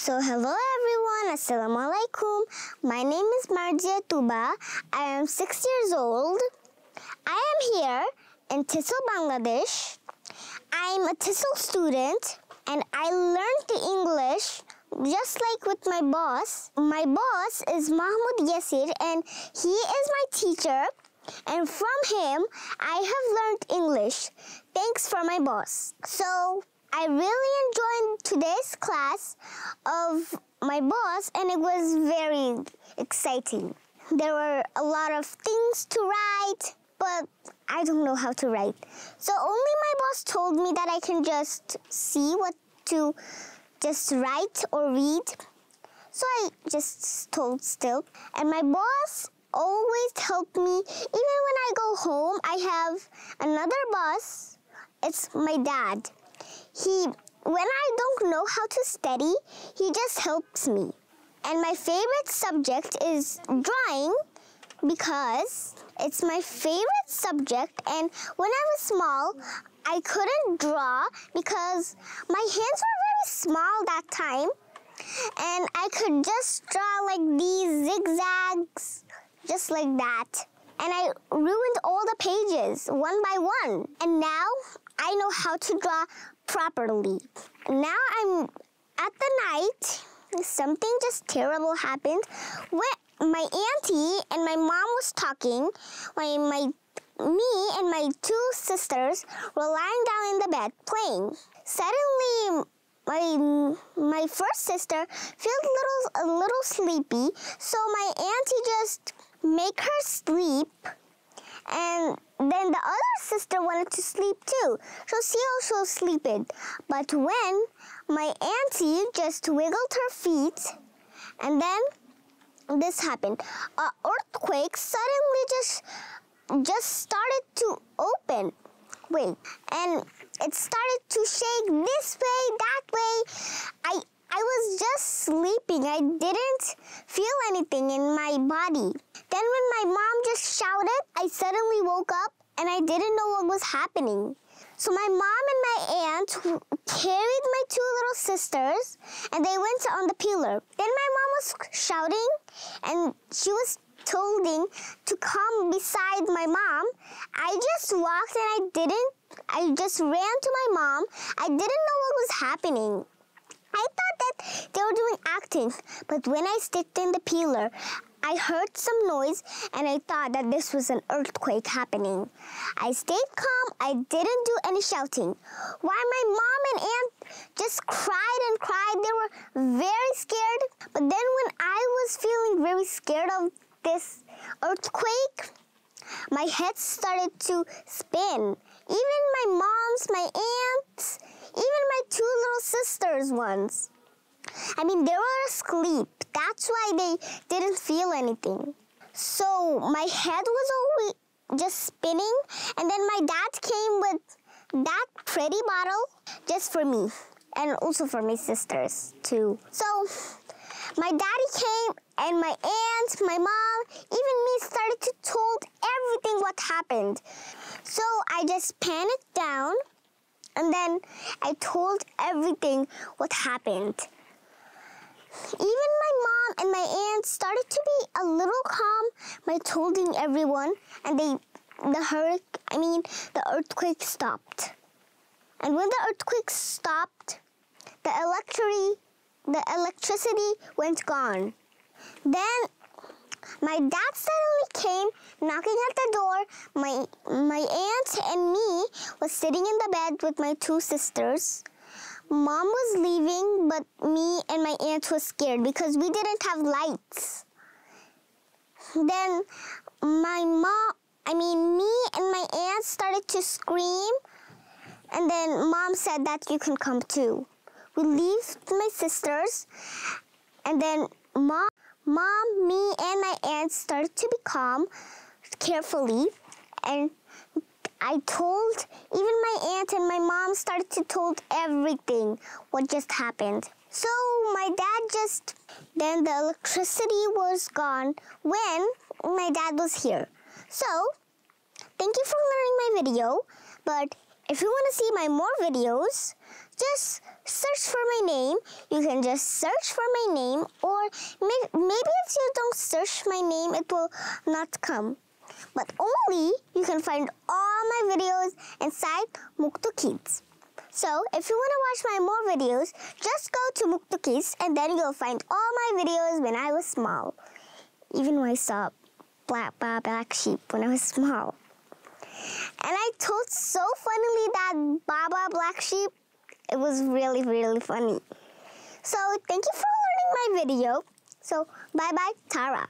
So hello everyone, Assalamualaikum. My name is Marjia Tuba. I am six years old. I am here in TESOL, Bangladesh. I'm a TESOL student and I learned the English just like with my boss. My boss is Mahmoud Yasir and he is my teacher and from him I have learned English. Thanks for my boss. So I really enjoyed today's class of my boss and it was very exciting. There were a lot of things to write, but I don't know how to write. So only my boss told me that I can just see what to just write or read. So I just told still. And my boss always helped me. Even when I go home, I have another boss. It's my dad he when I don't know how to study, he just helps me. And my favorite subject is drawing because it's my favorite subject and when I was small, I couldn't draw because my hands were very small that time and I could just draw like these zigzags just like that. And I ruined all the pages one by one. And now I know how to draw properly. Now I'm at the night, something just terrible happened. When my auntie and my mom was talking, when my me and my two sisters were lying down in the bed playing. Suddenly, my my first sister felt a little a little sleepy, so my auntie just make her sleep and then the other sister wanted to sleep too, so she also slept. But when my auntie just wiggled her feet, and then this happened, an earthquake suddenly just just started to open. Wait, and it started to shake this way, that way. I I was just sleeping. I didn't feel anything in my body. Then when my mom just shouted, I suddenly woke up and I didn't know what was happening. So my mom and my aunt carried my two little sisters and they went on the pillar. Then my mom was shouting and she was told to come beside my mom. I just walked and I didn't, I just ran to my mom. I didn't know what was happening. I thought they were doing acting, but when I stepped in the peeler, I heard some noise and I thought that this was an earthquake happening. I stayed calm, I didn't do any shouting. Why my mom and aunt just cried and cried, they were very scared. But then when I was feeling very scared of this earthquake, my head started to spin. Even my mom's, my aunt's, even my two little sisters ones. I mean, they were asleep. That's why they didn't feel anything. So my head was always just spinning, and then my dad came with that pretty bottle just for me, and also for my sisters too. So my daddy came, and my aunt, my mom, even me started to told everything what happened. So I just panicked down, and then I told everything what happened. Even my mom and my aunt started to be a little calm by telling everyone, and they, the hurricane, I mean, the earthquake stopped. And when the earthquake stopped, the electricity, the electricity went gone. Then my dad suddenly came knocking at the door. My my aunt and me was sitting in the bed with my two sisters. Mom was leaving, but me and my aunt was scared because we didn't have lights. Then my mom, I mean me and my aunt started to scream. And then mom said that you can come too. We leave my sisters and then mom, mom, me and my aunt started to be calm carefully and I told, even my aunt and my mom started to told everything what just happened. So my dad just, then the electricity was gone when my dad was here. So, thank you for learning my video, but if you want to see my more videos, just search for my name, you can just search for my name or maybe, maybe if you don't search my name, it will not come. But only you can find all my videos inside Mukto Kids. So if you want to watch my more videos, just go to Mukto Kids and then you'll find all my videos when I was small. Even when I saw black, black, sheep when I was small. And I told so funnily that Baba Black Sheep. It was really, really funny. So thank you for learning my video. So bye bye, Tara.